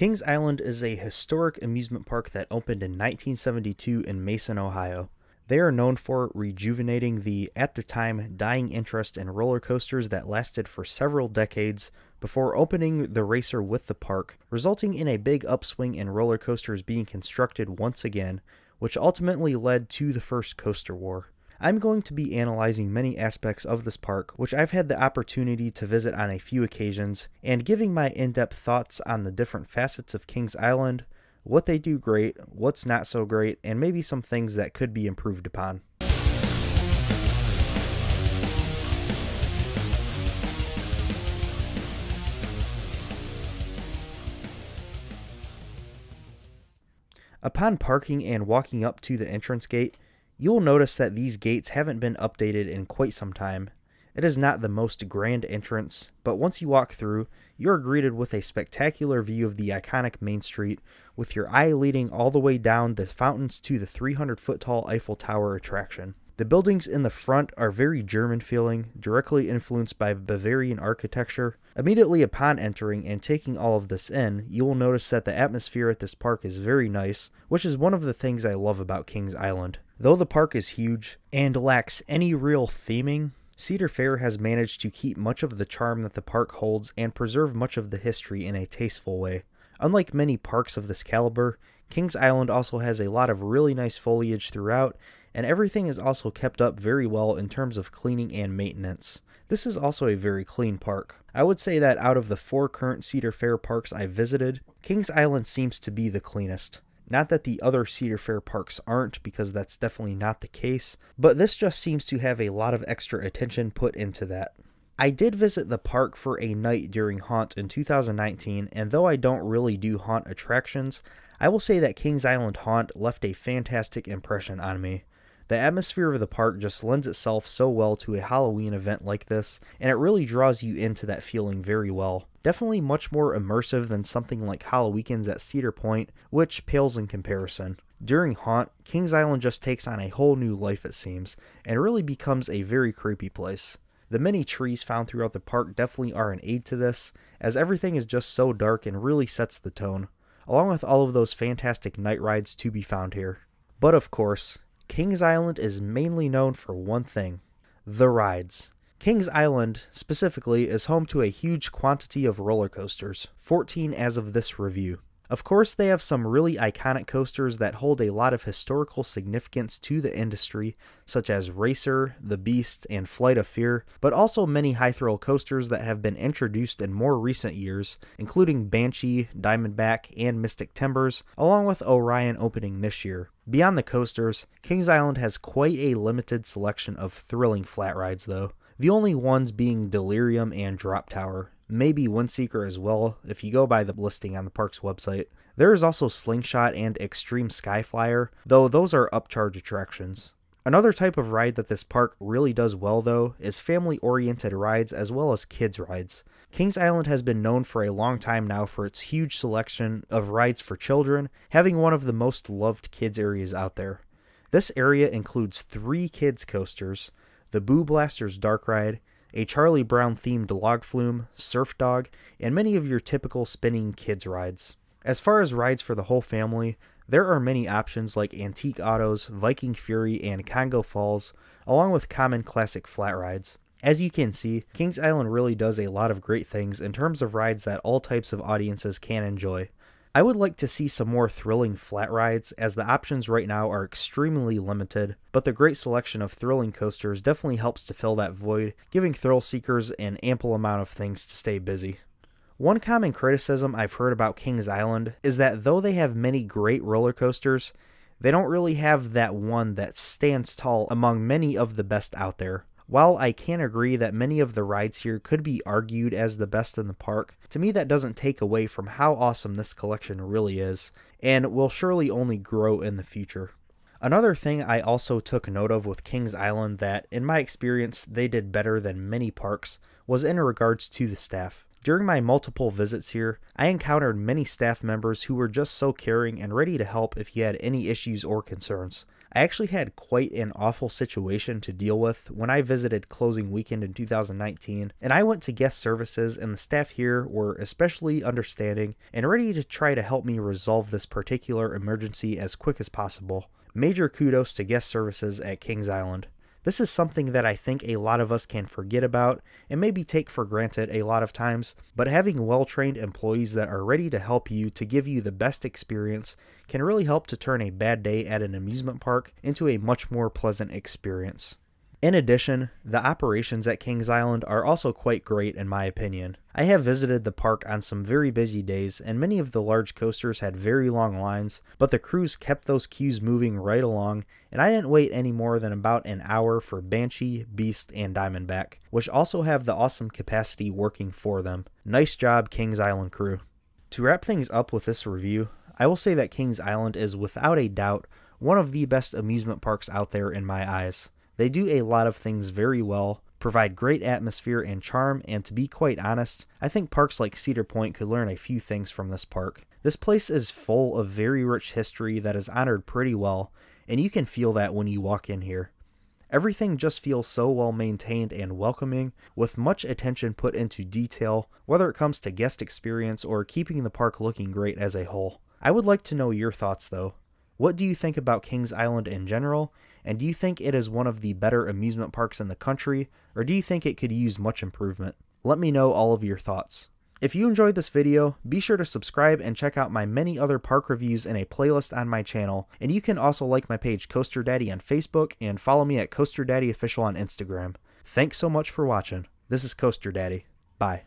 Kings Island is a historic amusement park that opened in 1972 in Mason, Ohio. They are known for rejuvenating the, at the time, dying interest in roller coasters that lasted for several decades before opening the racer with the park, resulting in a big upswing in roller coasters being constructed once again, which ultimately led to the first coaster war. I'm going to be analyzing many aspects of this park, which I've had the opportunity to visit on a few occasions, and giving my in depth thoughts on the different facets of Kings Island, what they do great, what's not so great, and maybe some things that could be improved upon. Upon parking and walking up to the entrance gate, You'll notice that these gates haven't been updated in quite some time. It is not the most grand entrance, but once you walk through, you are greeted with a spectacular view of the iconic Main Street, with your eye leading all the way down the fountains to the 300 foot tall Eiffel Tower attraction. The buildings in the front are very German feeling, directly influenced by Bavarian architecture. Immediately upon entering and taking all of this in, you will notice that the atmosphere at this park is very nice, which is one of the things I love about Kings Island. Though the park is huge and lacks any real theming, Cedar Fair has managed to keep much of the charm that the park holds and preserve much of the history in a tasteful way. Unlike many parks of this caliber, Kings Island also has a lot of really nice foliage throughout, and everything is also kept up very well in terms of cleaning and maintenance. This is also a very clean park. I would say that out of the four current Cedar Fair parks I visited, Kings Island seems to be the cleanest. Not that the other Cedar Fair parks aren't, because that's definitely not the case, but this just seems to have a lot of extra attention put into that. I did visit the park for a night during Haunt in 2019, and though I don't really do Haunt attractions, I will say that Kings Island Haunt left a fantastic impression on me. The atmosphere of the park just lends itself so well to a Halloween event like this, and it really draws you into that feeling very well. Definitely much more immersive than something like Halloweekends at Cedar Point, which pales in comparison. During Haunt, Kings Island just takes on a whole new life, it seems, and really becomes a very creepy place. The many trees found throughout the park definitely are an aid to this, as everything is just so dark and really sets the tone, along with all of those fantastic night rides to be found here. But of course, Kings Island is mainly known for one thing the rides. Kings Island, specifically, is home to a huge quantity of roller coasters, 14 as of this review. Of course, they have some really iconic coasters that hold a lot of historical significance to the industry, such as Racer, The Beast, and Flight of Fear, but also many high thrill coasters that have been introduced in more recent years, including Banshee, Diamondback, and Mystic Timbers, along with Orion opening this year. Beyond the coasters, Kings Island has quite a limited selection of thrilling flat rides, though. The only ones being Delirium and Drop Tower, maybe Windseeker as well, if you go by the listing on the park's website. There is also Slingshot and Extreme Skyflyer, though those are upcharge attractions. Another type of ride that this park really does well, though, is family oriented rides as well as kids' rides. Kings Island has been known for a long time now for its huge selection of rides for children, having one of the most loved kids' areas out there. This area includes three kids' coasters the Boo Blasters Dark Ride, a Charlie Brown themed log flume, surf dog, and many of your typical spinning kids rides. As far as rides for the whole family, there are many options like Antique Autos, Viking Fury, and Congo Falls, along with common classic flat rides. As you can see, Kings Island really does a lot of great things in terms of rides that all types of audiences can enjoy. I would like to see some more thrilling flat rides, as the options right now are extremely limited, but the great selection of thrilling coasters definitely helps to fill that void, giving thrill seekers an ample amount of things to stay busy. One common criticism I've heard about Kings Island is that though they have many great roller coasters, they don't really have that one that stands tall among many of the best out there. While I can agree that many of the rides here could be argued as the best in the park, to me that doesn't take away from how awesome this collection really is, and will surely only grow in the future. Another thing I also took note of with Kings Island that, in my experience, they did better than many parks was in regards to the staff. During my multiple visits here, I encountered many staff members who were just so caring and ready to help if you had any issues or concerns. I actually had quite an awful situation to deal with when I visited closing weekend in 2019, and I went to guest services, and the staff here were especially understanding and ready to try to help me resolve this particular emergency as quick as possible. Major kudos to guest services at Kings Island. This is something that I think a lot of us can forget about and maybe take for granted a lot of times, but having well trained employees that are ready to help you to give you the best experience can really help to turn a bad day at an amusement park into a much more pleasant experience. In addition, the operations at Kings Island are also quite great in my opinion. I have visited the park on some very busy days, and many of the large coasters had very long lines, but the crews kept those queues moving right along, and I didn't wait any more than about an hour for Banshee, Beast, and Diamondback, which also have the awesome capacity working for them. Nice job, Kings Island crew. To wrap things up with this review, I will say that Kings Island is without a doubt one of the best amusement parks out there in my eyes. They do a lot of things very well, provide great atmosphere and charm, and to be quite honest, I think parks like Cedar Point could learn a few things from this park. This place is full of very rich history that is honored pretty well, and you can feel that when you walk in here. Everything just feels so well maintained and welcoming, with much attention put into detail, whether it comes to guest experience or keeping the park looking great as a whole. I would like to know your thoughts though. What do you think about Kings Island in general? And do you think it is one of the better amusement parks in the country? Or do you think it could use much improvement? Let me know all of your thoughts. If you enjoyed this video, be sure to subscribe and check out my many other park reviews in a playlist on my channel, and you can also like my page Coaster Daddy on Facebook and follow me at Coaster Daddy Official on Instagram. Thanks so much for watching. This is Coaster Daddy. Bye.